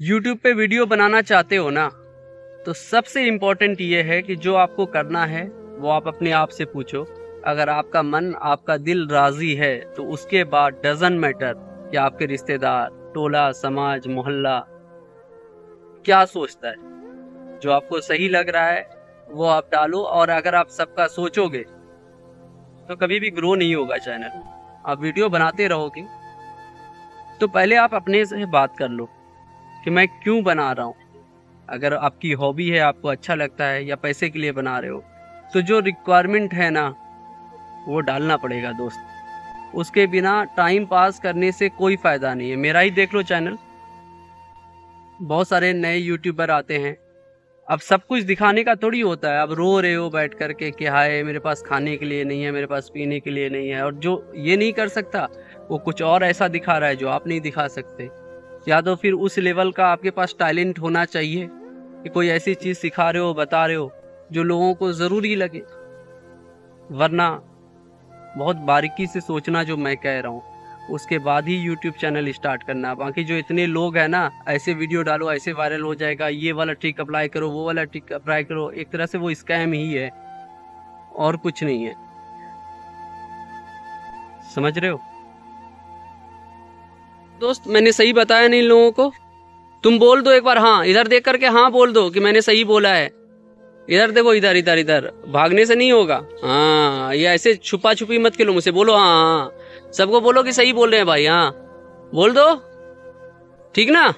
YouTube पे video बनाना चाहते हो ना तो सबसे इम्पोर्टेंट ये है कि जो आपको करना है, वो आप अपने आप से पूछो। अगर आपका मन, आपका दिल राज़ी है तो उसके बाद डजन मैटर कि आपके रिश्तेदार, टोला, समाज, मोहल्ला क्या सोचता है। जो आपको सही लग रहा है, वो आप डालो और अगर आप सबका सोचोगे तो कभी भी ग्रो नहीं होगा चैनल आप वीडियो बनाते रहोगे तो पहले आप अपने से बात कर लो। कि मैं क्यों बना रहा हूँ? अगर आपकी हॉबी है, आपको अच्छा लगता है या पैसे के लिए बना रहे हो तो जो रिक्वायरमेंट है ना, वो डालना पड़ेगा दोस्त। उसके बिना टाइम पास करने से कोई फ़ायदा नहीं है। मेरा ही देख लो चैनल बहुत सारे नए यूट्यूबर आते हैं। अब सब कुछ दिखाने का थोड़ी होता है। अब रो रहे हो बैठ कर के कि हाय, मेरे पास खाने के लिए नहीं है, मेरे पास पीने के लिए नहीं है। और जो ये नहीं कर सकता, वो कुछ और ऐसा दिखा रहा है जो आप नहीं दिखा सकते। या तो फिर उस लेवल का आपके पास टैलेंट होना चाहिए कि कोई ऐसी चीज़ सिखा रहे हो, बता रहे हो, जो लोगों को ज़रूरी लगे। वरना बहुत बारीकी से सोचना जो मैं कह रहा हूँ, उसके बाद ही यूट्यूब चैनल स्टार्ट करना। बाकी जो इतने लोग हैं ना, ऐसे वीडियो डालो, ऐसे वायरल हो जाएगा, ये वाला ट्रिक अप्लाई करो, वो वाला ट्रिक अप्लाई करो, एक तरह से वो स्कैम ही है और कुछ नहीं है। समझ रहे हो? दोस्त, मैंने सही बताया नहीं लोगों को? तुम बोल दो एक बार हाँ इधर देख करके हाँ बोल दो कि मैंने सही बोला है। इधर देखो, इधर इधर इधर। भागने से नहीं होगा। हाँ ये ऐसे छुपा छुपी मत खेलो मुझसे, बोलो हाँ हाँ। सबको बोलो कि सही बोल रहे हैं भाई हाँ। बोल दो। ठीक ना?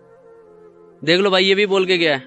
देख लो भाई, ये भी बोल के गया है।